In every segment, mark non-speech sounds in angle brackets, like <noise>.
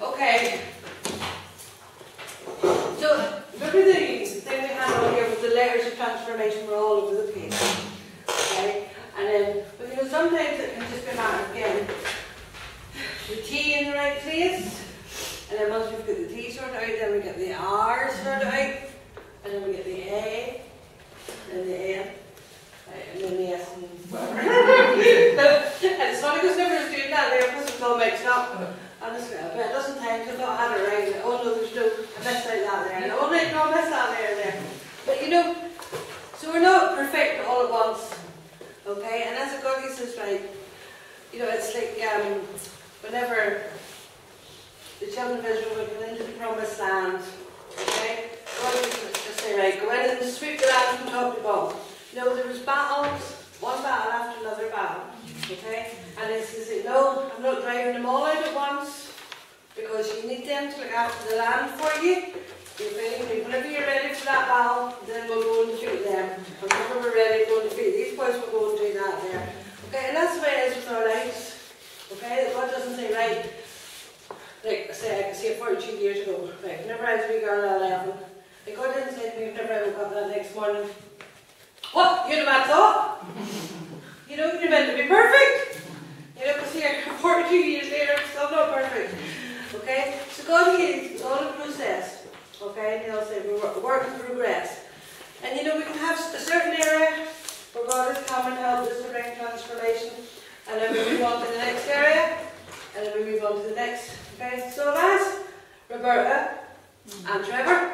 Okay. So, look at we had on here with the layers of transformation were all over the place. Okay? And then, but you know, sometimes it can just be a matter of getting the T in the right place. And then once we've got the T sorted out, then we get the R sorted out. And then we get the A. And the N. Right, and then the S. <laughs> because never was doing that there because it's all mixed up. Honestly, I bet a dozen times I thought I had it right. Oh no, there's no, I messed out that there. Oh no, no, messed that there there. But you know, so we're not perfect all at once. Okay, and as a God says, right, you know, it's like um, whenever the children of Israel were going into the promised land, okay, God just say, right, go in and sweep the land from top to bottom. You know, there was battles, one battle after another battle, okay, and he says, no, I'm not driving them all out at once, because you need them to look after the land for you. Whenever you're ready for that battle, then we'll go and shoot them. Whenever we're ready go and defeat these boys, we'll go and do that there. Okay, and that's the way it is with our lives. Okay, God doesn't say, right, like I say, I can see it 42 years ago, right, whenever I was a wee girl at 11, like God didn't say to me whenever I woke up that next morning, what, you're the bad thought? You're meant to be perfect. You know, because here, 42 years later, I'm still not perfect. Okay, so God is, all a process. Okay, and he'll say we work, in progress. And you know, we can have a certain area where God has come and helped us to bring transformation, and then we move on to the next area, and then we move on to the next. Okay, so I've Roberta and Trevor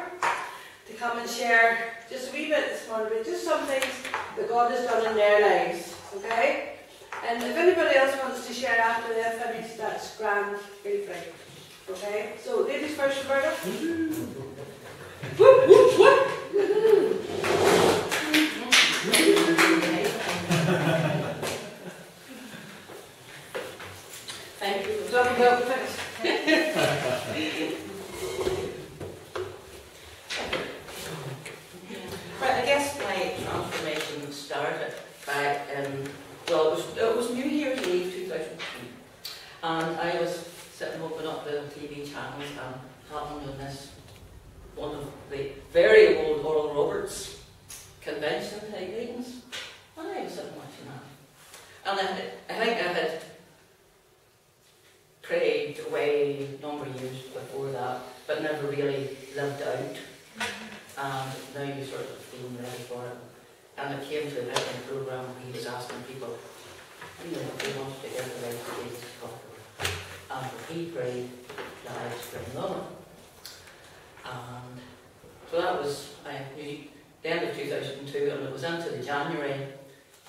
to come and share just a wee bit this morning, but just some things that God has done in their lives. Okay? And if anybody else wants to share after they're that's grand, feel free. Okay? So, ladies first, Roberta. Whoop, whoop, whoop. Thank you. So, well, thanks. Right, I guess my transformation started back in, well, it was, it was New Year's Eve 2002. And I was sitting opening up the TV channels um, and happened on this, one of the very old Oral Roberts convention type meetings. And I was sitting watching that. And I, had- I think I had prayed away a number of years before that, but never really lived out. Mm-hmm. And now you sort of feel ready for it. And it came to a written program he was asking people, you know, if they wanted to get the right to Jesus covered. And he prayed lives for another. And so that was I, the end of 2002, and it was into the January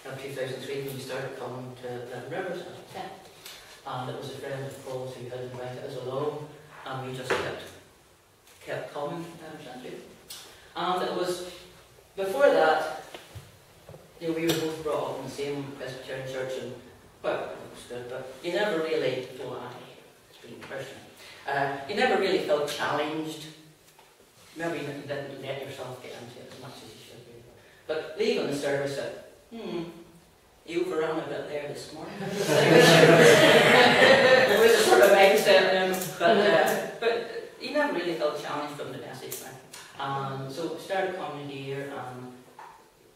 of 2003 when we started coming to Glen Rivers as a. And it was a friend of Paul's who had invited us along, and we just kept kept coming ever since. And it was before that, you know, we were both brought up in the same Presbyterian church, and well, good, but you never really, well, I, speaking personally, uh, you never really felt challenged. Maybe you didn't let yourself get into it as much as you should be. But leaving the service, at, hmm, you overran a bit there this morning. <laughs> it was a sort of mindset, um, but, uh, but you never really felt challenged from the message, man. Um, so started coming here, and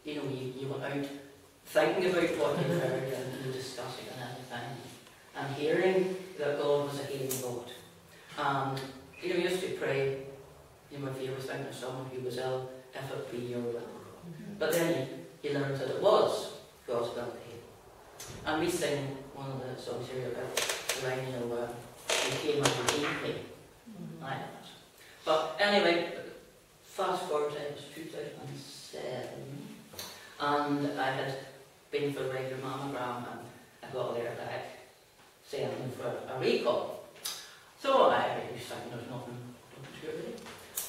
you know, you, you went out thinking about what you heard and you discussing and everything, and hearing that God was a healing God. And you know, we used to pray, you know, if you were thinking of someone who was ill, if it be your will. But then you, you learned that it was God's will to heal. And we sing one of the songs here about you know, uh, you came and redeemed me. Like that. But anyway, fast forward to it was 2007, and I had been for a regular mammogram, and I got letter back saying for a recall. So I was thinking there's nothing, nothing to it.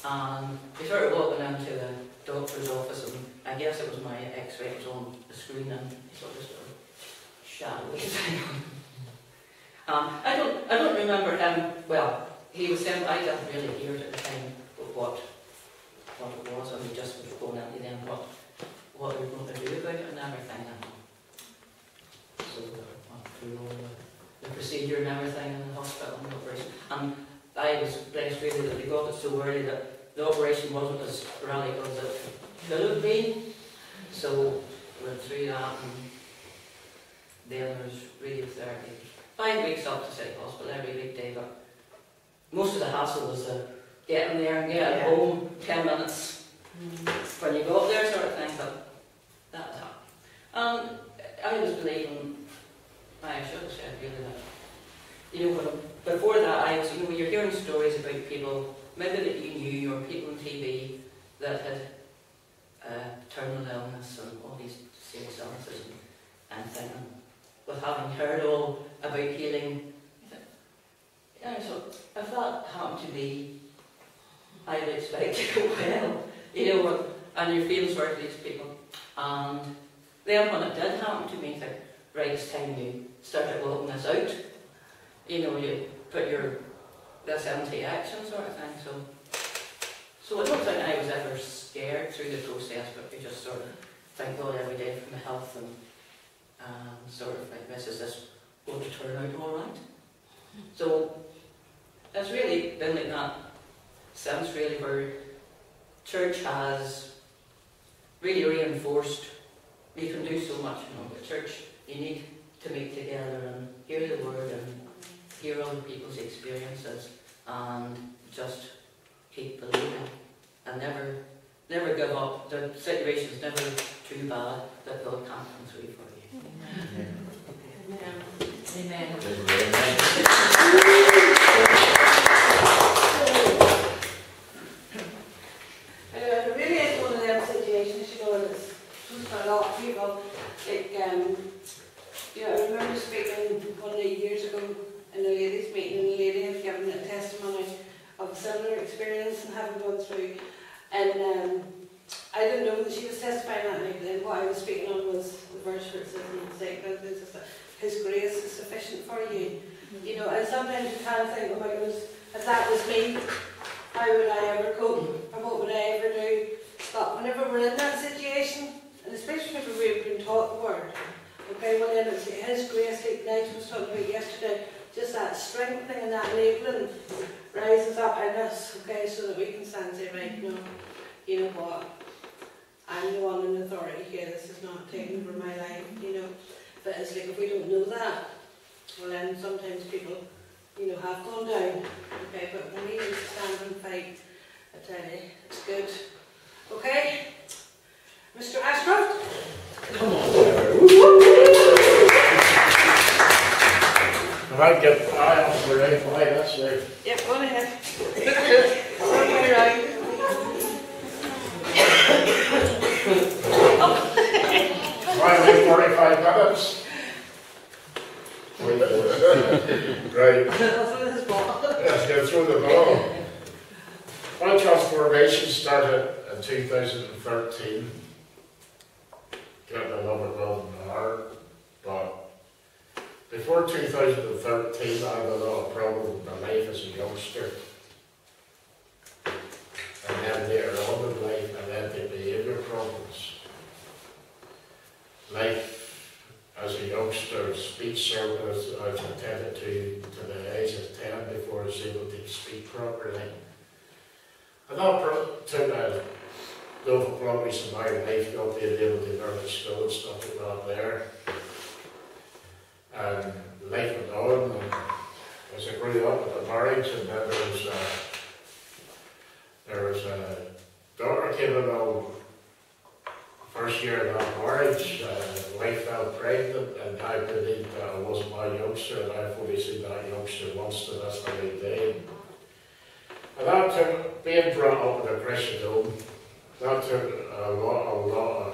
And we started walking into the doctor's office, and I guess it was my X-ray was on the screen, and he sort of sort of shadowy thing. um, I don't, I don't remember him. Well, he was saying I didn't really hear it at the time what what it was, and we just was going into then what what we were going to do about it and everything. And so went through all the procedure and everything in the hospital and the operation. And I was blessed really that they got it so early that the operation wasn't as radical as it could have been. So we went through that and then there was radiotherapy. Five weeks up to City Hospital every weekday, but most of the hassle was uh, getting there and getting Yeah. home ten minutes when you got there sort of thing, but that happened. Um, I was believing, I should have said really that, you know, before that I was, you know, when you're hearing stories about people, maybe that you knew, or people on TV that had uh, terminal illness and all these serious illnesses and, and thinking, with having heard all about healing, yeah, so if that happened to me, I would expect <laughs> to go well, you know, and you feel sorry for these people. And then when it did happen to me, I think, right, it's time you started walking this out. You know, you put your this into action sort of thing. So, so I don't think I was ever scared through the process, but you just sort of thank God every day for my health and um, sort of like this is this going to turn out all right. So it's really been like that sense really where church has really reinforced. We can do so much, you know, but church. You need to meet together and hear the word and hear other people's experiences and just keep believing and never never give up. The situation's never too bad that God can't come through for you. Amen. Uh, it really is one of them situations, you know, and it's for a lot of people. Like, um, know, I remember speaking one day years ago in a ladies' meeting, and a lady had given a testimony of a similar experience and having gone through. And um, I didn't know that she was testifying that night, and what I was speaking on was the verse where it says the His grace is sufficient for you. You know, and sometimes you can't think, oh my goodness, if that was me, how would I ever cope, or what would I ever do? But whenever we're in that situation, and especially if we've been taught the word, okay, well then it's His grace, like Nigel was talking about yesterday, just that strengthening and that enabling rises up in us, okay, so that we can stand and say, right, no, you know what, I'm the one in authority here, this is not taking over my life, you know. But it's like if we don't know that, well then sometimes people, you know, have gone down, okay, but we need to stand and fight, I tell you, it's good. Okay? Mr. Ashcroft? I might get I off the right way, that's right. Yep, go ahead. Around. Why wait forty-five minutes? Right, That's what this is for. let's get through the ball. My transformation started in two thousand and thirteen. Getting a love of God in my heart, but before two thousand and thirteen, I had a lot of problems with my life as a youngster. And then later on in life, I had the behaviour problems. Life as a youngster, speech service, I was attended to to the age of ten before I was able to speak properly. And that took a lot of progress in my life, not being able to learn the school and stuff like that there. And life on, and as I grew up with a marriage, and then there was a, there was a daughter came along first year of our marriage, uh, wife fell pregnant, and I believed that I wasn't my youngster, and I've only seen that youngster once to this very day. And that took, being brought up in a Christian home, that took a lot, a lot of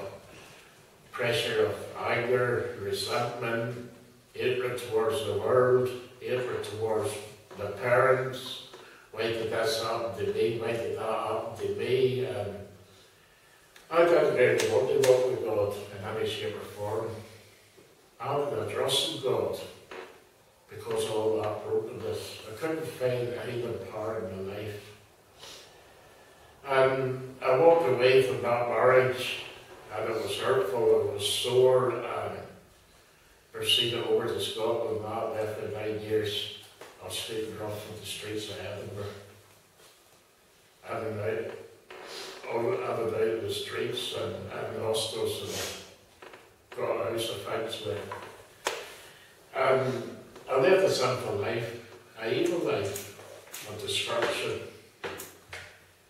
pressure of anger, resentment, hatred towards the world, hatred towards the parents. Why did this happen to me? Why did that happen to me? And I didn't really want to walk with God in any shape or form. I wanted to trust in God because of all that brokenness. I couldn't find a healing power in my life. And I walked away from that marriage and it was hurtful, it was sore, proceeded over to Scotland that after nine years of sleeping rough in the streets of Edinburgh. And out, all out and the streets and, and hostels and got a house with. Um, I lived a simple life, a evil life of destruction.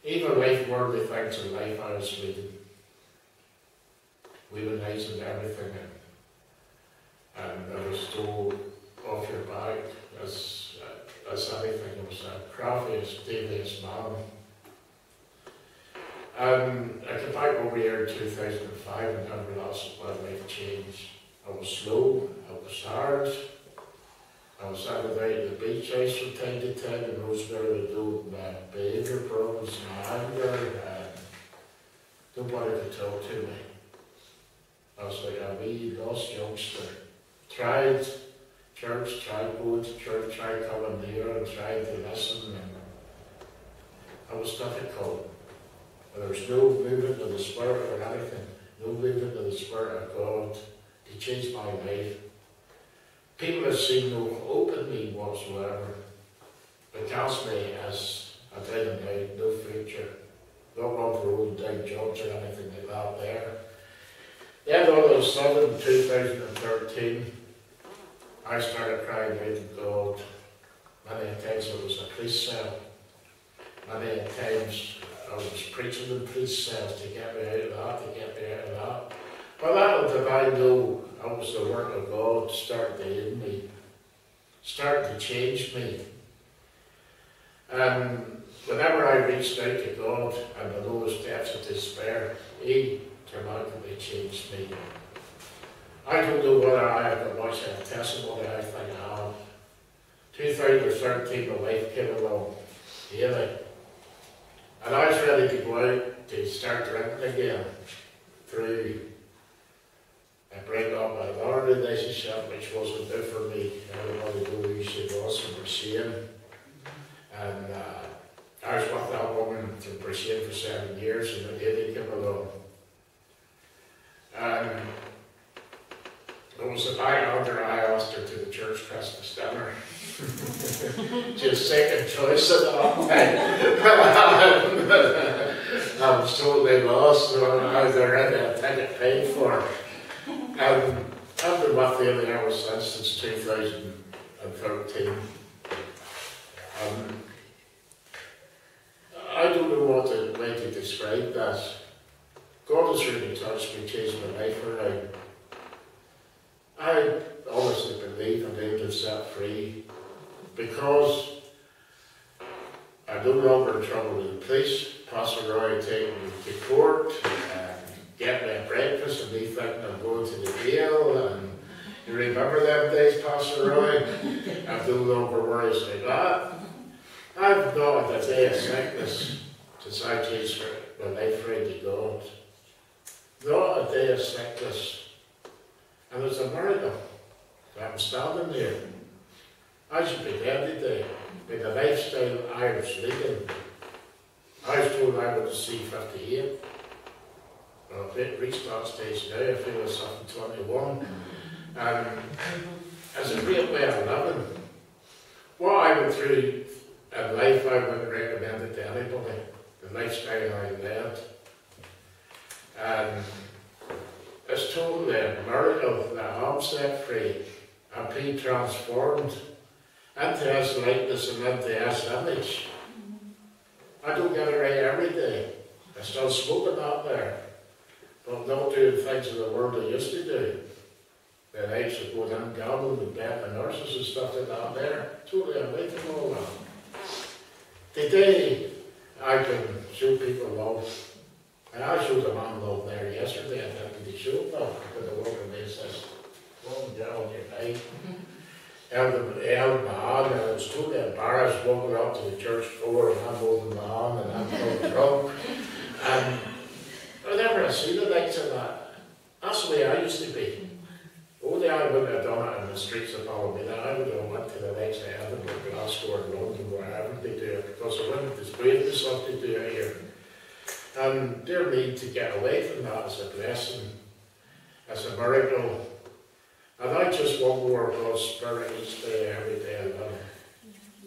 Even life, worldly things in life I was leading. We were nice and everything and, and I was told off your back as, as anything. I was a craftiest, devious man. Um, I came back over here in 2005 and never lost my life changed. I was slow, I was hard. I was out of the beach house from time to time in Rosemary with no my behaviour problems, my anger, and nobody could talk to me. I was like a wee lost youngster. Tried church, tried going to church, tried coming here and tried to listen and I was difficult. There was no movement of the Spirit or anything, no movement of the Spirit of God to change my life. People have seen no hope in me whatsoever. It tells me as tell them now, no future. Not one for old down jobs or anything like that there. Then of a sudden, in 2013, I started crying to God. Many times I was a police cell. Many times I was preaching in police cells to get me out of that, to get me out of that. But that did I know that was the work of God starting to in me, starting to change me. And whenever I reached out to God and the lowest depths of despair, He dramatically changed me. I don't know whether I have got much of a testimony, I think I have. 2013, my wife came along, Haley, and I was ready to go out to start drinking again through a break up another relationship which wasn't good for me. Everybody who she was from Brazil. And uh, I was with that woman from Brazil for seven years and the lady came along. And a night after I her to the church Christmas dinner. <laughs> Just second choice at all. I was totally lost, so I was already a ticket paid for. And I've been with the ever since, since 2013. Um, I don't know what the way to describe that. God has really touched me, changed my life around. I honestly believe I'm able to set free because I'm no longer in trouble with the police. Pastor Roy taking me to court and get me a breakfast and me thinking I'm going to the jail and you remember them days, Pastor Roy? <laughs> I'm no longer worries like that. I've not had a day of sickness since I changed my life to God. Not a day of sickness. And it's a miracle that I'm standing there. I should be dead today with the lifestyle I was leading. I was told I would see 58. Well, I've reached that stage now, I feel it's something 21. And it's a great way of living. What I went through in life, I wouldn't recommend it to anybody. The lifestyle I led. And it's totally a miracle that I'm set free and be transformed into His likeness and into His image. I don't get it right every day. I still smoking out there. But I'm not doing things in the world I used to do. The nights of going and gambling and betting nurses and stuff like that there. Totally away from all that. Today, I can show people love. And I showed a man love there yesterday. I think he showed love because the woman there says, and get on your night. Held my hand and I was totally embarrassed walking up to the church floor and I'm holding my hand and I'm so <laughs> drunk. And I never seen the likes of that. That's the way I used to be. Only I wouldn't have done it in the streets of Ballymena. I would have went to the likes of Edinburgh, Glasgow, or London, wherever they do it, because I wouldn't display the stuff they do here. And their need to get away from that is a blessing, it's a miracle. And I just want more of God's Spirit each day, every day live.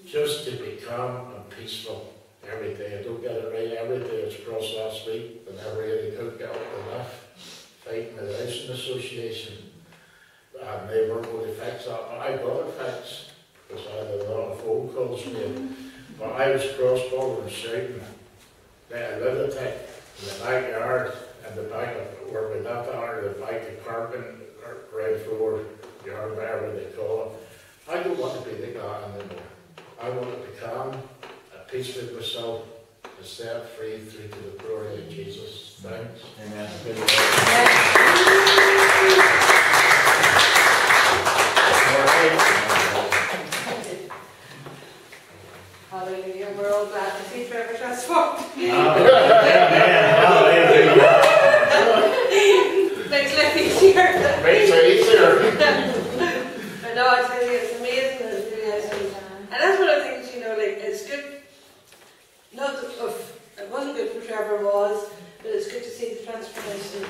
Just to be calm and peaceful every day. I don't get it right every day. It's across last week, and I really couldn't get up enough. Fighting the Housing Association. And they weren't going to fix that, but I got it fixed. Because I had a lot of phone calls made. But I was cross-border and shouting. They lunatic in the backyard, and the back of where we lived are, the back of Carpin, or ground floor, yard, whatever they call it. I don't want to be the that anymore. I want to be calm, at peace with myself, and set free through to the glory of Jesus. Thanks. Amen. Hallelujah. We're all glad to see Trevor transformed. Hallelujah. Makes life easier. Makes it easier. I know, I tell you, it's amazing. It really is. And that's one of the things, you know, like, it's good, not that, of, it wasn't good for Trevor was, but it's good to see the transformation.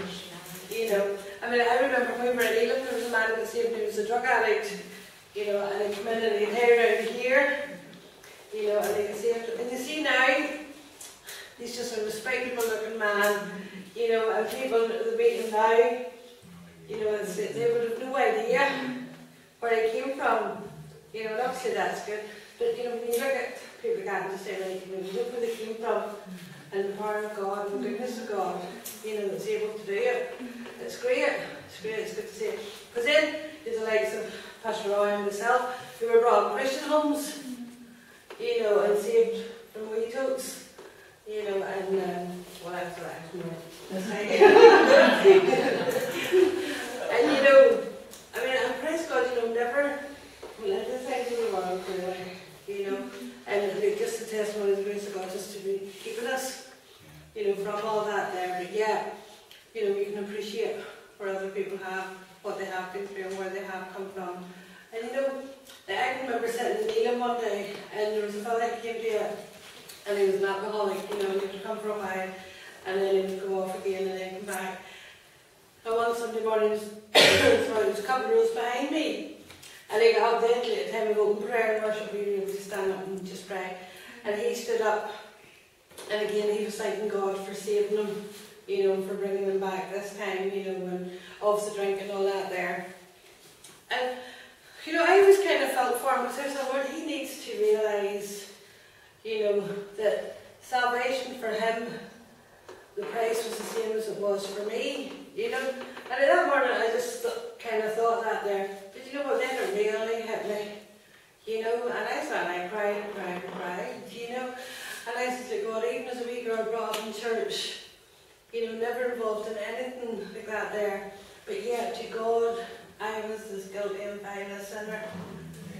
You know, I mean, I remember when we were in Elim, there was a man that saved me, he was a drug addict, you know, and he came in and he had hair down here, you know, and he could saved And you see now, he's just a respectable looking man, you know, and people that meet him now, you know, it's, they would have no idea where he came from. You know, and obviously that's good. But you know, when you look at people can't just say like, you know, you look where they came from and the power of God and the goodness of God, you know, that's able to do it. It's great. It's great, it's good to see. Because then there's the likes of Pastor Roy and myself who were brought up you know, and saved from wee totes. You know, and um, I have to <laughs> And you know, I mean, and praise God, you know, never let the things in the world go away, you know, and like, just the testimony of the grace of God just to be keeping us, you know, from all that there. Yeah, you know, we can appreciate where other people have, what they have been through and where they have come from. And you know, I can remember sitting in Needham one day and there was a fella that came to it and he was an alcoholic, you know, and he would come for a while and then he would go off again and then come back. And one Sunday morning, he was, <coughs> sorry, he was a couple of rows behind me. And he got up then at the time of open prayer and worship, able to stand up and just pray. And he stood up, and again he was thanking God for saving him, you know, for bringing him back this time, you know, and off the drink and all that there. And, you know, I always kind of felt for him because I said, Lord, he needs to realise, you know, that salvation for him, the price was the same as it was for me, you know. And in that morning I just kind of thought that there. But you know what, then it really hit me, you know. And I sat and I cried and cried and cried, you know. And I said to God, even as a wee girl brought up in church, you know, never involved in anything like that there. But yet to God, I was as guilty and vile a sinner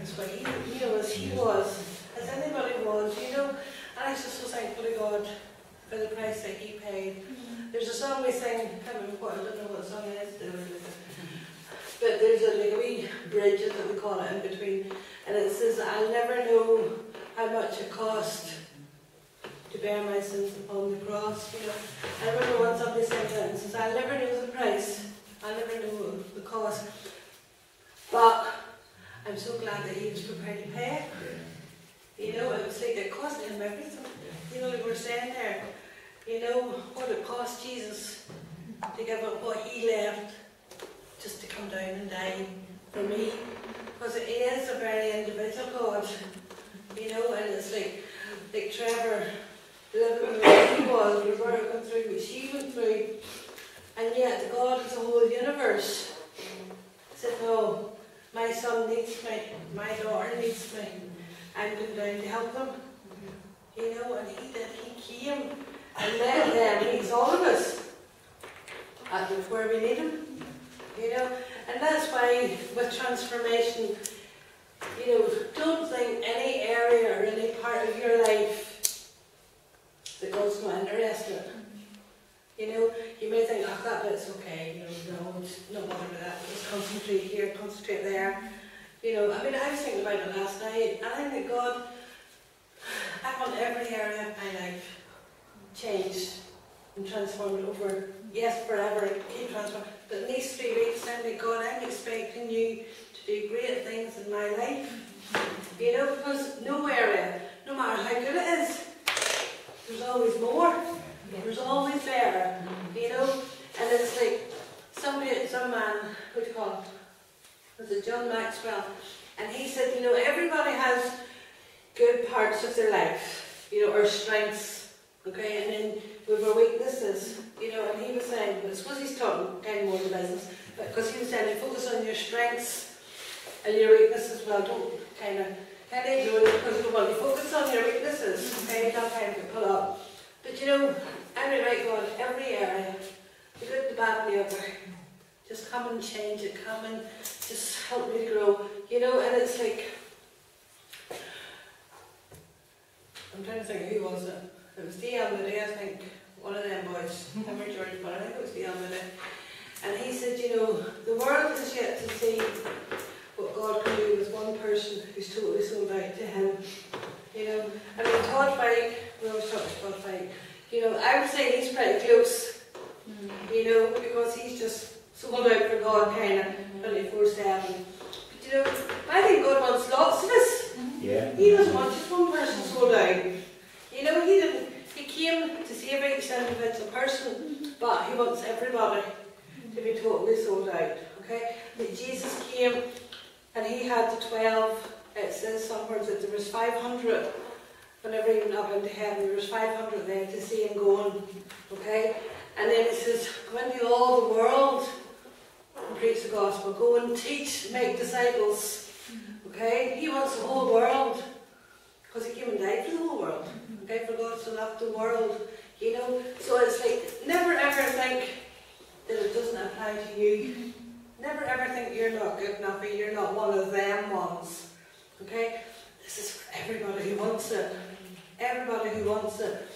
as what he, you know, as he was, as anybody was, you know. And I was just so thankful to God for the price that he paid. Mm-hmm. There's a song we sing, I can't remember what, I don't know what song is, but there's a like wee bridge, that we call it, in between, and it says, I'll never know how much it cost to bear my sins upon the cross, you know. I remember once somebody said that, and says, I'll never know the price, I'll never know the cost, but I'm so glad that he was prepared to pay it. You know, it was like it cost him everything. You know, like we're saying there, you know, what it cost Jesus to give up what he left just to come down and die for me. Because it is a very individual God, you know, and it's like, like Trevor living the way he was, was working through what she went through, and yet God is the whole universe. said, no, my son needs me, my daughter needs me. I'm going down to help them. You know, and he did, he came and led them, he's all of us, at where we need him. You know, and that's why with transformation, you know, don't think any area or any part of your life that God's not interested in. You know, you may think, oh, that bit's okay, you know, no, just not bother with that, just concentrate here, concentrate there. You know, I mean, I was thinking about it last night, and I think God, I want every area of my life changed and transformed over yes, forever, keep transforming. But in these three weeks, I'm like, God, I'm expecting you to do great things in my life. You know, because no area, no matter how good it is, there's always more. There's always there, You know? And it's like somebody, some man, what do you call him? Was it John Maxwell? And he said, you know, everybody has good parts of their life, you know, or strengths, okay, and then with our weaknesses, you know, and he was saying, I suppose he's talking kind of more the business, but because he was saying, focus on your strengths and your weaknesses, as well, don't kind of, kind of ignore it because you want to focus on your weaknesses, okay, don't kind of pull up. But you know, every right God, every area, the good, the bad, and the ugly, just come and change it, come and just help me to grow, you know, and it's like, I'm trying to think who was it. It was uh, D.L. Moody, I think, one of them boys, <laughs> or George, but I think it was D.L. Moody. And he said, you know, the world has yet to see what God can do with one person who's totally sold out to Him. You know, I mean, Todd Fike, we always talk about Todd Fike, you know, I would say he's pretty close, hmm. you know, because he's just sold out for God kind of hmm. 24 7. But you know, I think God wants lots of us. Hmm. Yeah. He doesn't want just one person sold out. You know, he didn't. He came to save each individual person, but he wants everybody to be totally sold out. Okay? That Jesus came and he had the twelve. It says somewhere that there was five hundred. Whenever he went up into heaven, there was five hundred there to see him going. Okay? And then it says, go into all the world and preach the gospel. Go and teach, make disciples. Okay? He wants the whole world. Because he came and died for the whole world. Okay? For God so loved the world. You know? So it's like, never ever think that it doesn't apply to you. Never ever think you're not good enough or you're not one of them ones. Okay? This is for everybody who wants it. Everybody who wants it.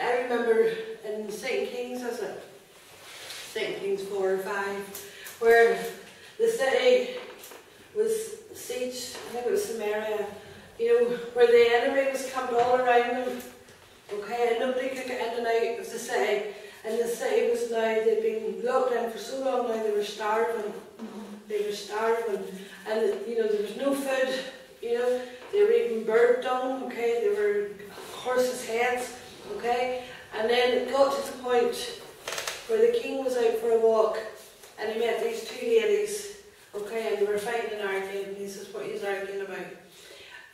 I remember in St. Kings, is it? St. Kings 4 or 5, where the city was sieged, I think it was Samaria, you know, where the enemy was camped all around them, okay, and nobody could get in and out of the city. And the city was now, they'd been locked in for so long now, they were starving. Mm-hmm. They were starving. And, you know, there was no food, you know, they were even bird dung, okay, they were horses' heads, okay. And then it got to the point where the king was out for a walk and he met these two ladies, okay, and they were fighting and arguing, and he says, what you arguing about?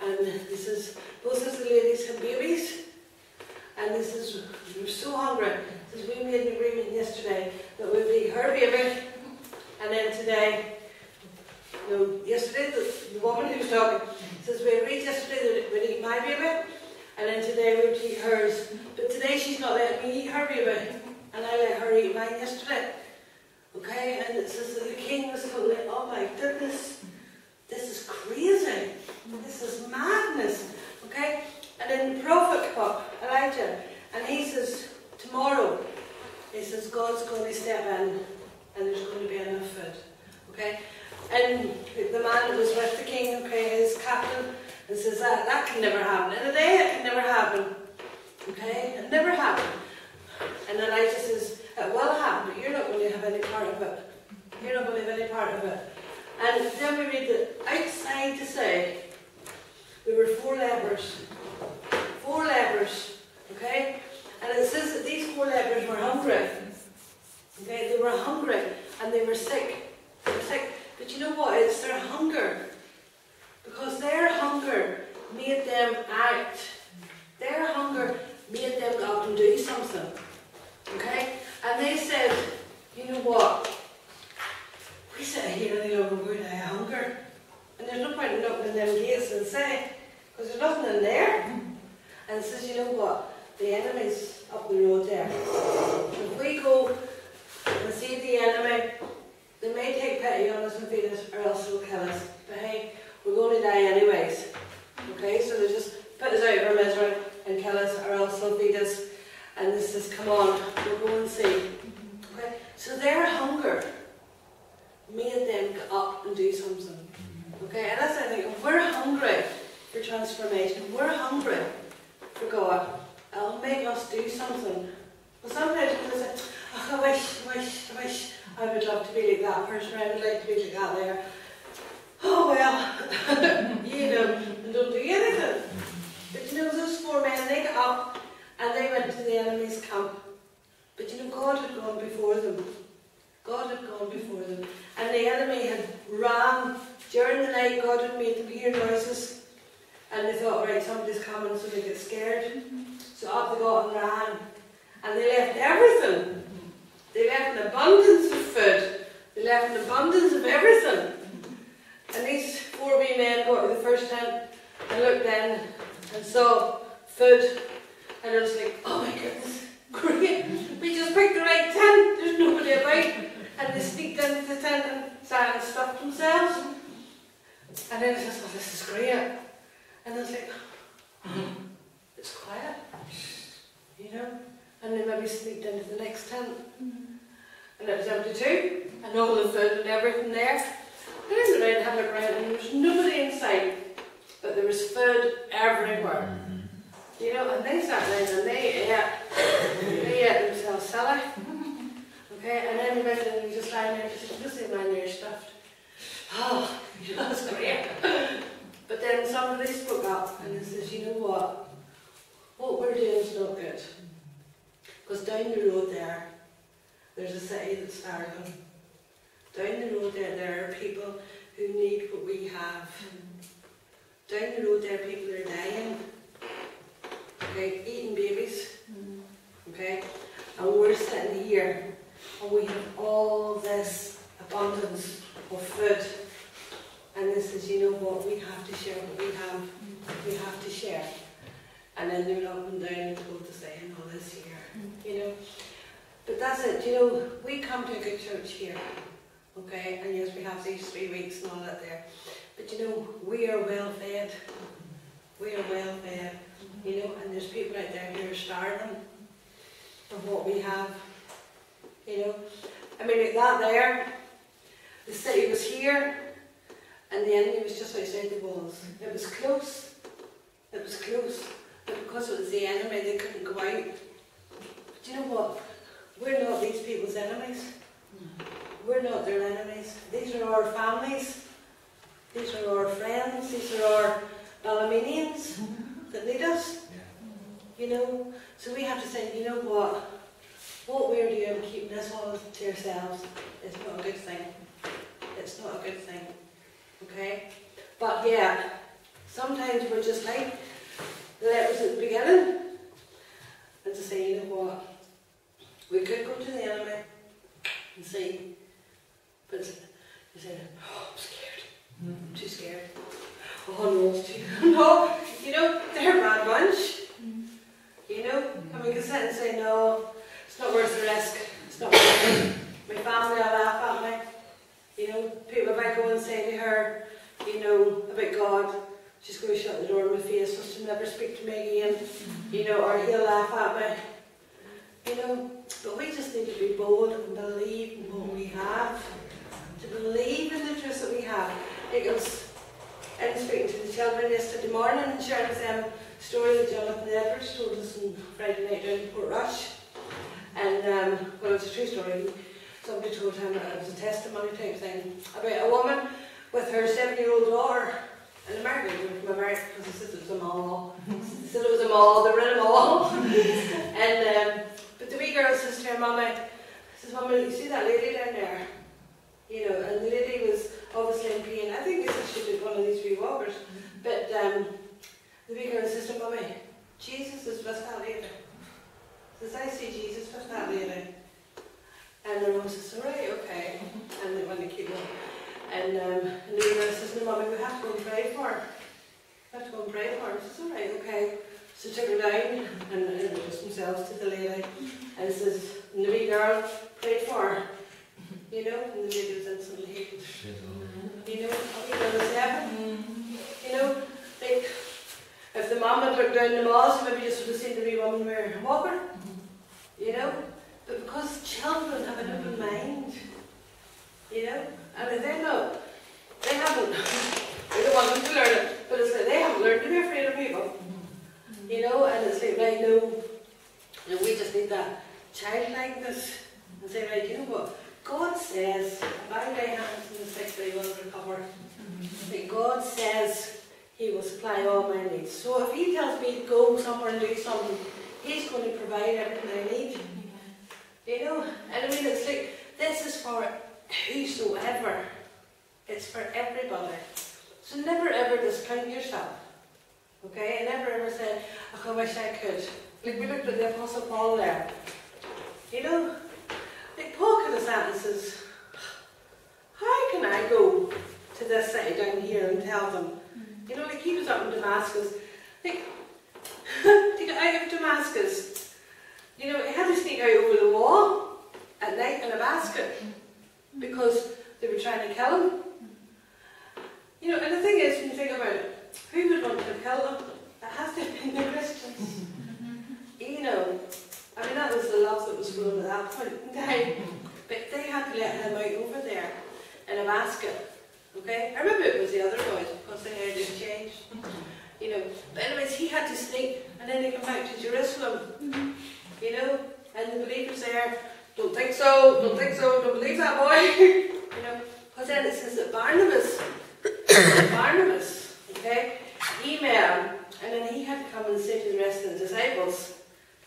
And this is, both of the ladies had babies, and this is, they were so hungry. Says, we made an agreement yesterday that we'd be her baby, and then today, you know, yesterday, the, the woman who was talking, says, we agreed yesterday that we'd eat my baby, and then today we'd eat hers. But today she's not letting me eat her baby, and I let her eat mine yesterday. Okay, and it says that the king was going oh my goodness, this is crazy. This is madness. Okay? And then the prophet come Elijah, and he says, tomorrow, he says, God's going to step in and there's going to be enough food. Okay? And the man that was with the king, okay, his captain, and says, that, that can never happen. In a day, it can never happen. Okay? It never happened. And Elijah says, uh, it will happen, but you're not going to have any part of it. You're not going to have any part of it. And then we read that outside to say, there were four lepers. Four lepers, okay? And it says that these four lepers were hungry. Okay, they were hungry and they were sick. They were sick. But you know what? It's their hunger. Because their hunger made them act. Their hunger made them go out and do something. Okay? And they said, you know what? We sit here any longer we're of hunger. And there's no point in opening them gates and say, because there's nothing in there. And it says, you know what? The enemy's up the road there. If we go and see the enemy, they may take pity on us and feed us, or else they'll kill us. But hey, we're going to die anyways. Okay, so they just put us out of our misery and kill us, or else they'll feed us. And this says, come on, we'll go and see. Okay, so their hunger made them get up and do something. Okay, and that's the thing. We're hungry for transformation, we're hungry for God, it'll make us do something. But sometimes people say, oh, I wish, I wish, I wish I would love to be like that person. I would like to be like that there. Oh well, <laughs> you know, don't do anything. But you know, those four men, they got up and they went to the enemy's camp. But you know, God had gone before them. God had gone before them. And the enemy had ran during the night. God had made them hear noises. And they thought, right, somebody's coming, so they get scared. So up they got and ran. And they left everything. They left an abundance of food. They left an abundance of everything. And these four wee men got to the first tent and looked in and saw food. And it was like, oh my goodness, great. We just picked the right tent. There's nobody about. And they sneaked into the tent and sat and stuffed themselves. And then it was oh, this is great. And I was like, it's quiet. You know? And then maybe sneaked into the next tent. Mm-hmm. And it was empty too. And all the food and everything there. Turned around, had a look around, and there was nobody inside. But there was food everywhere. Mm-hmm. You know, and they sat down and they ate, they ate themselves silly. Okay, and then eventually was just lying there, just, just in lying there stuffed. Oh, you <laughs> that's great. But then somebody spoke up and they says, you know what? What we're doing is not good. Because down the road there, there's a city that's starving. Down the road there, there are people who need what we have. Down the road there, are people are dying. Okay, eating babies. Okay, and we're sitting here and we have all this abundance of food. And this is, you know what, we have to share what we have. We have to share. And then they're up and down and told to and all this here, you know. But that's it, you know, we come to a good church here, okay, and yes, we have these three weeks and all that there. But you know, we are well fed. We are well fed, you know, and there's people out there who are starving for what we have, you know. I mean, like that there, the city was here, and the enemy was just outside the walls. It was close. It was close. But because it was the enemy, they couldn't go out. But you know what? We're not these people's enemies. We're not their enemies. These are our families. These are our friends. These are our Ballaminians that need us. You know? So we have to say, you know what? What we're doing, keeping this all to ourselves, is not a good thing. It's not a good thing. Okay? But yeah, sometimes we're just like the letters at the beginning. And to say, you know what? We could go to the enemy and see, but you say, oh, I'm scared. I'm too scared. Oh no, too. <laughs> No, you know, they're a bad bunch. You know, and we can sit and say, no, it's not worth the risk. It's not worth it. My family laugh at me. You know, people, I go and say to her, you know, about God, she's going to shut the door in my face, so she'll never speak to me again. You know, or he'll laugh at me. You know, but we just need to be bold and believe in what we have. To believe in the truth that we have. It was, I was speaking to the children yesterday morning and sharing with them a story that Jonathan Edwards told us on Friday night down in Portrush. And, um, well, it's a true story. Somebody told him it was a testimony type thing about a woman with her seven-year-old daughter. And America, from America, because he said it was a mall. He said it was a mall, they were in a mall. <laughs> and um, but the wee girl says to her mummy, says, Mummy, you see that lady down there? You know, and the lady was obviously in pain. I think is she did one of these wee walkers. But um, the wee girl says to Mummy, Jesus is with that lady. Says, I see Jesus with that lady. And the mum says, all right, okay. And they went to keep going. And, um, the wee girl says, no, Mummy, we have to go and pray for her. We have to go and pray for her. Says, all right, okay. So took her down and introduced themselves to the lady and says, and the wee girl prayed for her. You know, and the was instantly healed. You know, you know, heaven. You know, like if the mum had looked down the she maybe just would have seen the wee woman wearing a walker. You know? But because children have an open mind, you know, and if they know, they haven't, they don't want them to learn it, but it's like they haven't learned to be afraid of people. You know, and it's like, I know, you know, we just need that childlikeness, and say, right, you know what? God says, I lay hands on the sick, they will recover. That God says He will supply all my needs. So if He tells me to go somewhere and do something, He's going to provide everything I need. You know? And I mean, it's like, this is for whosoever. It's for everybody. So never ever discount yourself. Okay? And never ever say, oh, I wish I could. Like we looked at the Apostle Paul there. You know? Paul could have and says, how can I go to this city down here and tell them? Mm. You know, like he was up in Damascus. Like, <laughs> to get out of Damascus, you know, he had to sneak out over the wall at night in a basket mm. because they were trying to kill him. Mm. You know, and the thing is, when you think about it, who would want to kill them? It has to have been the Christians. Mm-hmm. You know, I mean, that was the love that was flowing at that point <laughs> in time. But they had to let him out over there in a basket. Okay? I remember it was the other boys because they had it changed. You know, but anyways, he had to sneak and then they come back to Jerusalem. You know, and the believers there, don't think so, don't think so, don't believe that boy. <laughs> you know, because then it says that Barnabas, <coughs> Barnabas, okay, he email, and then he had to come and say to the rest of the disciples,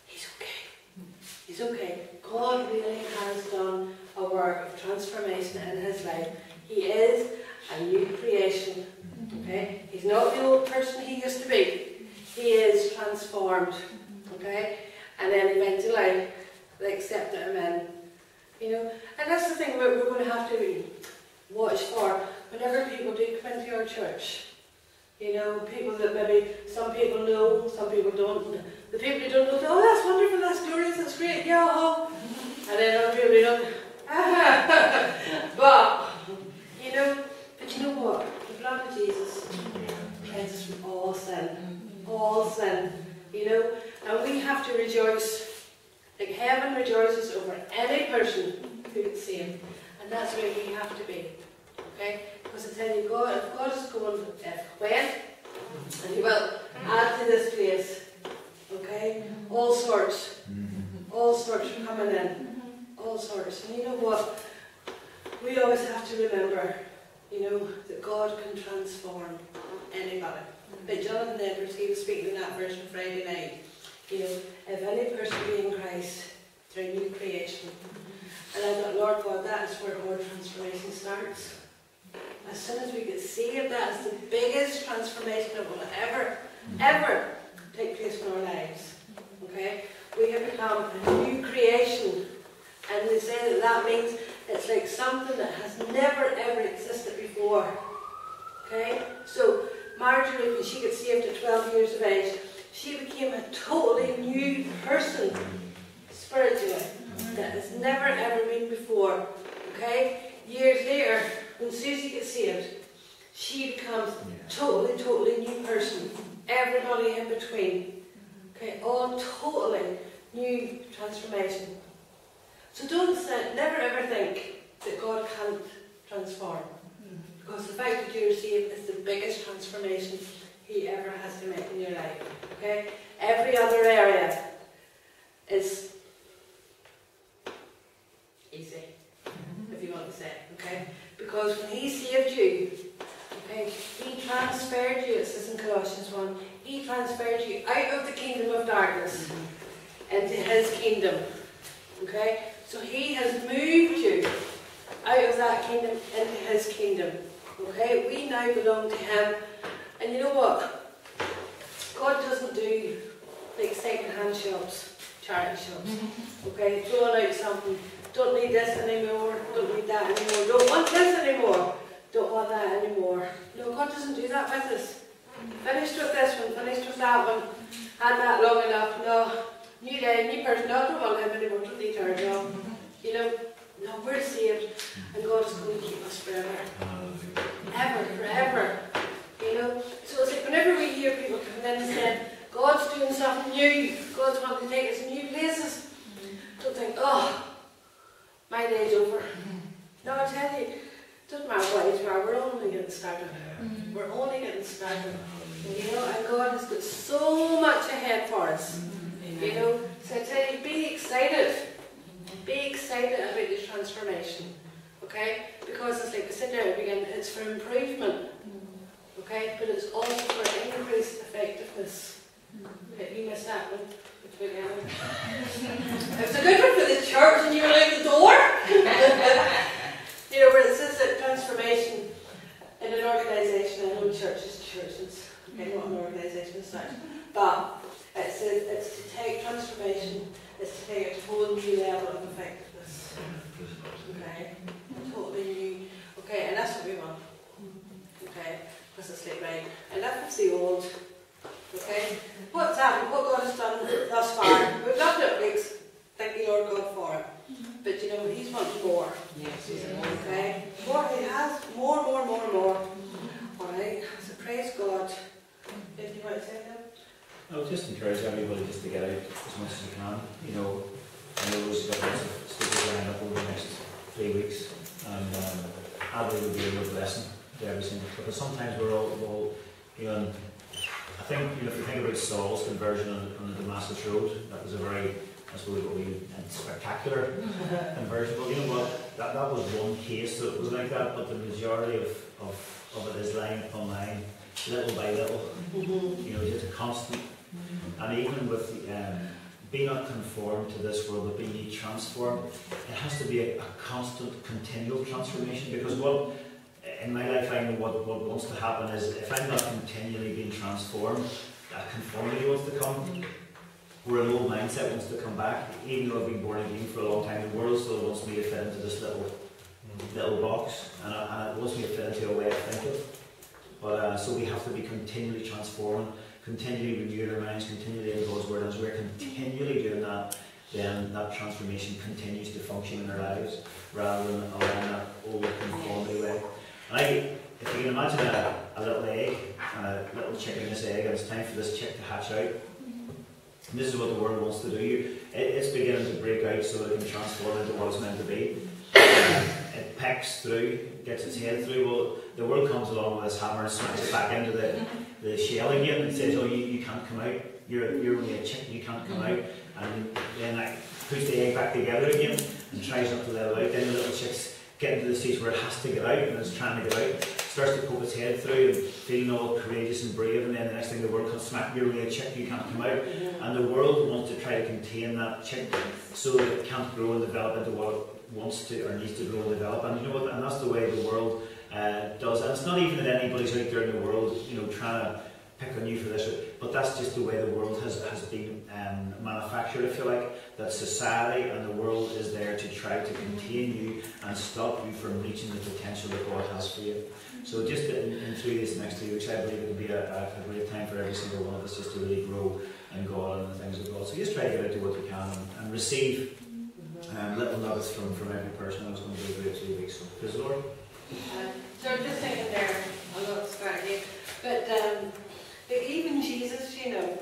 he's okay, he's okay. God really has done a work of transformation in his life. He is a new creation. Okay? He's not the old person he used to be. He is transformed. Okay? And then eventually they accepted him in. You know? And that's the thing we're, we're going to have to watch for whenever people do come into our church. You know, people that maybe some people know, some people don't. The people who don't know, oh, that's wonderful, that's glorious, that's great, yeah. And then other people who don't, <laughs> but, you know, but you know what? The blood of Jesus cleanses from all sin. All sin. You know? And we have to rejoice. Like heaven rejoices over any person who gets saved. And that's where we have to be. Okay? Because I tell you, God, if God is going, if when, and He will add to this place, okay? All sorts. Mm-hmm. All sorts are coming in. Mm-hmm. All sorts. And you know what? We always have to remember, you know, that God can transform anybody. Mm-hmm. But Jonathan Edwards, he was speaking in that verse on Friday night. You know, if any person be in Christ, they're a new creation. And I thought, Lord God, that is where our transformation starts. As soon as we get saved, that is the biggest transformation that will ever, ever take place in our lives. Okay? We have become a new creation. And they say that that means it's like something that has never ever existed before. Okay? So, Marjorie, when she got saved at 12 years of age, she became a totally new person spiritually that has never ever been before. Okay? Years later, when Susie gets saved, she becomes totally, totally new person. Everybody in between. Okay, all totally new transformation. So don't say, never ever think that God can't transform. Because the fact that you receive is the biggest transformation He ever has to make in your life. Okay? Every other area is easy, if you want to say. Okay? Because when He saved you, He transferred you, it says in Colossians 1, He transferred you out of the kingdom of darkness mm-hmm. into His kingdom. Okay? So He has moved you out of that kingdom into His kingdom. Okay? We now belong to Him. And you know what? God doesn't do like second-hand shops, charity shops. Mm-hmm. Okay? Throwing out something. Don't need this anymore. Don't need that anymore. Don't want this anymore. Don't want that anymore. No, God doesn't do that with us. Finished with this one, finished with that one. Had that long enough. No. New day, new person. No, don't want him anymore. Don't need her. No. You know, no, we're saved. And God is going to keep us forever. Ever, forever. You know? So it's like whenever we hear people coming in and saying, God's doing something new, God's wanting to take us new places, don't think, oh, my day's over. No, I tell you, doesn't matter what age we are, we're only getting started. Mm-hmm. We're only getting started. You know, and God has got so much ahead for us. Mm-hmm. You know, so I tell you, be excited. be excited about this transformation, okay? Because it's like I said there the beginning, it's for improvement, okay? But it's also for increased effectiveness. Okay, you missed that one. the. <laughs> It's a good one for the church and you were out the door. <laughs> you know, where it says transformation in an organisation, I know church is churches, okay, not an organisation as such, but it says it's to take transformation, it's to take a whole new level of effectiveness. Okay, totally new. Okay, and that's what we want. Okay, because it's like right, enough of the old. Okay, what's happened? What God has done thus far? We've loved it. Thank you, Lord God, for it. But you know, He's wanting more. Yes, Okay, more He has, more, more, more, more. All right, so praise God. Did you want to say that? I would just encourage everybody just to get out as much as you can. You know, I know there's got lots of speakers lined up over the next three weeks, and um, I believe it would be a real blessing to every single. Because sometimes we're all, we're all you know, and I think you know, if you think about Saul's conversion on, on the Damascus Road, that was a very, I suppose, what we spectacular <laughs> conversion. But you know what? That, that was one case that was like that, but the majority of, of, of it is lying upon line, little by little. Mm-hmm. You know, just a constant. Mm-hmm. And even with um, be not conformed to this world, but be ye transformed, it has to be a, a constant, continual transformation. Because what in my life I know what, what wants to happen is if I'm not continually being transformed, that conformity wants to come. Mm-hmm. Where an old mindset wants to come back, even though I've been born again for a long time, the world still wants me to fit into this little little box, and, I, and it wants me to fit into a way of thinking. But uh, so we have to be continually transforming, continually renewing our minds, continually in God's word. And as we're continually doing that, then that transformation continues to function in our lives rather than allowing that old conformity way. And I, if you can imagine a, a little egg a little chick in this egg, and it's time for this chick to hatch out. This is what the world wants to do. It's beginning to break out so it can transform into what it's meant to be. <coughs> It pecks through, gets its head through. Well, the world comes along with this hammer and smacks it back into the, the shell again and says, "Oh, you, you can't come out. You're, you're only a chick. You can't come out." And then I puts the egg back together again and tries not to let it out. Then the little chick's getting to the stage where it has to get out and it's trying to get out. Starts to poke its head through and feeling all courageous and brave. And then the next thing, the world smack. You're only a chick. You can't come out. And the world wants to try to contain that chick so that it can't grow and develop into what it wants to or needs to grow and develop. And you know what? And that's the way the world uh, does. And it's not even that anybody's out there in the world, you know, trying to pick on you for this, but that's just the way the world has, has been um, manufactured, if you like. That society and the world is there to try to contain you and stop you from reaching the potential that God has for you. So just in, in through these next two which I believe will be a, a, great time for every single one of us just to really grow in God and the things of God. So just try to get out to what you can and, and receive um, little nuggets from, from every person. I was going to be a great two weeks. So, praise the Lord. Uh, so just thinking there, I'm not starting, but um, that even Jesus, you know,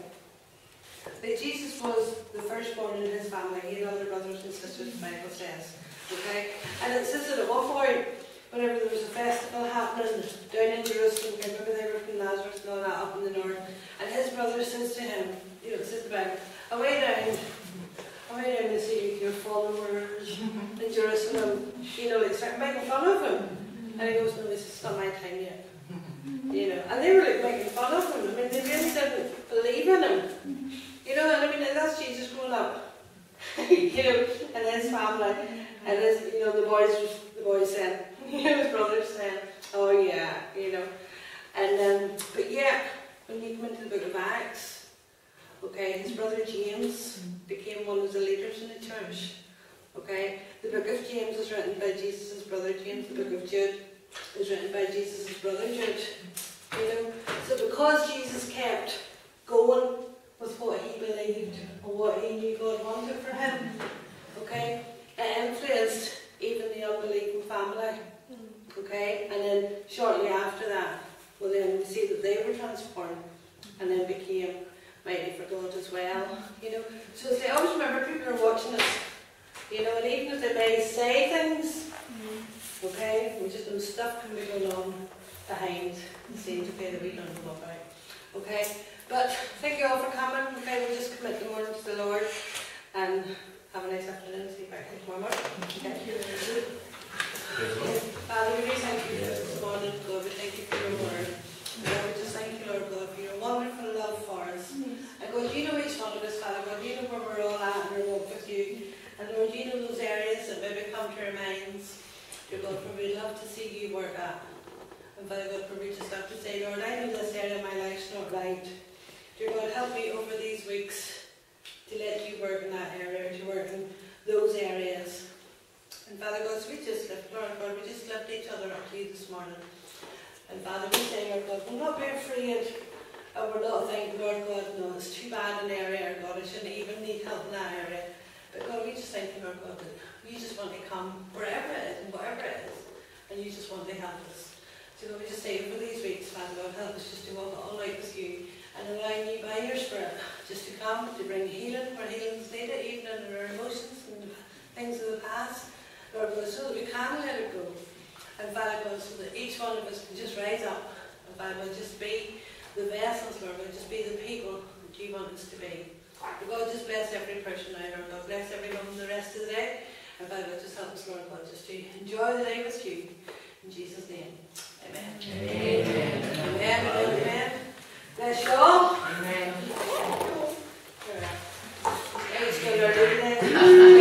that Jesus was the firstborn in his family. He had other brothers and sisters, the Bible says. Okay? And it says that at one point, whenever there was a festival happening down in Jerusalem, remember they were from Nazareth and all that up in the north, and his brother says to him, you know, it says the Bible, away down, away down to see your followers in Jerusalem, you know, like start making fun of him. And he goes, no, this is not my time yet. You know, and they were like making fun of him. I mean, they really didn't believe in him. You know, and I mean, that's Jesus growing up. <laughs> you know, and his family, and his, you know, the boys, the boys saying, <laughs> you know, his brothers saying, oh yeah, you know. And um, but yeah, when you come into the book of Acts, okay, his brother James became one of the leaders in the church. Okay, the book of James is written by Jesus' brother James. The book of Jude is written by Jesus' brother Jude. You know, so because Jesus kept going with what he believed and what he knew God wanted for him, okay, it influenced even the unbelieving family. Okay, and then shortly after that, well then we see that they were transformed and then became mighty for God as well. You know, so I always remember people are watching us, you know, and even if they may say things, okay, we're just know stuff can be going on behind the scenes, okay, that we don't know about. Okay? But thank you all for coming. Okay, we'll just commit the morning to the Lord and Have a nice afternoon, see you back in tomorrow morning. Thank you. Father, we really thank you for this morning, God, we thank you for your word. Lord, we just thank you, Lord God, for your wonderful love for us. And God, you know each one of us, Father God, you know where we're all at in our walk with you. And Lord, you know those areas that maybe come to our minds. Dear God, for we'd love to see you work at. And Father God, for we just have to say, Lord, I know this area of my life's not right. Dear God, help me over these weeks to let you work in that area, to work in those areas. And Father God, we just lift, Lord God, we just lift each other up to you this morning. And Father, we say, Lord God, we'll not be afraid. And we're not thinking, Lord God, no, it's too bad an area, God, I shouldn't even need help in that area. But God, we just thank you, Lord God, you just want to come wherever it is and whatever it is. And you just want to help us. So God, we just say, over these weeks, Father God, help us just to walk all night with you and allowing you by your Spirit just to come to bring healing where healing is needed, even in our emotions and things of the past. Lord God, so that we can let it go. And Father God, so that each one of us can just rise up and Father God, just be the vessels, Lord God, just be the people that you want us to be. Lord God, just bless every person now, Lord God, bless everyone the rest of the day. And Father, just help us, Lord God, just to enjoy the day with you. In Jesus' name. Amen. Amen. Amen. Amen. Amen. Bless you all. Amen. Amen. <laughs>